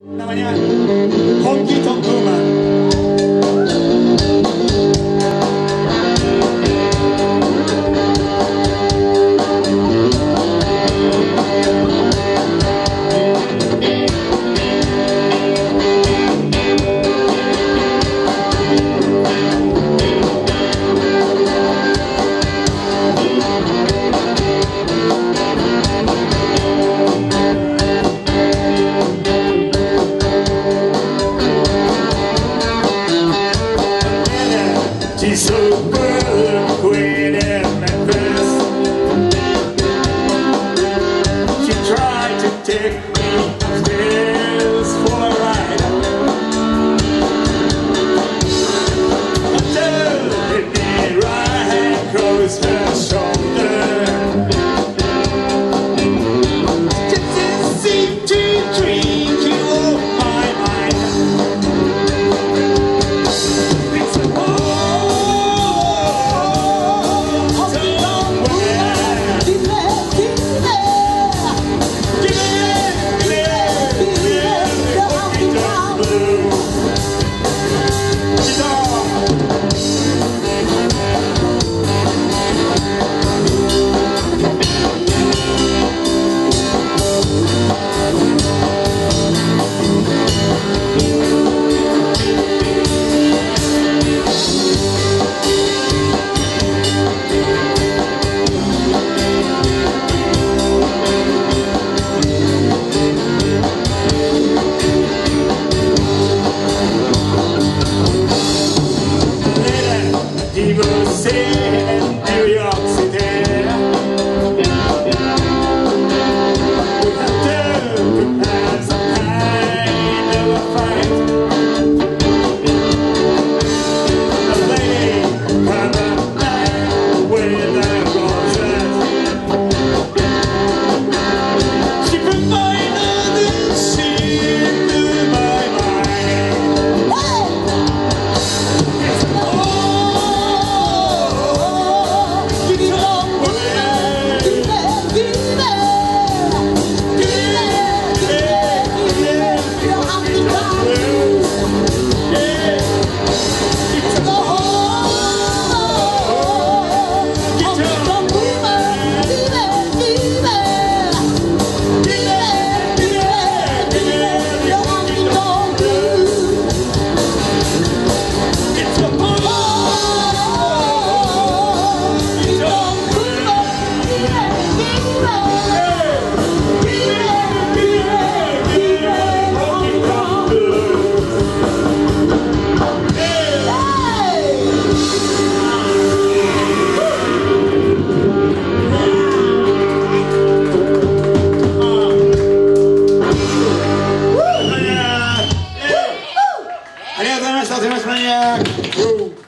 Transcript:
namanya Honky Tonk Woman. Christmas. ますよろしくお願いします。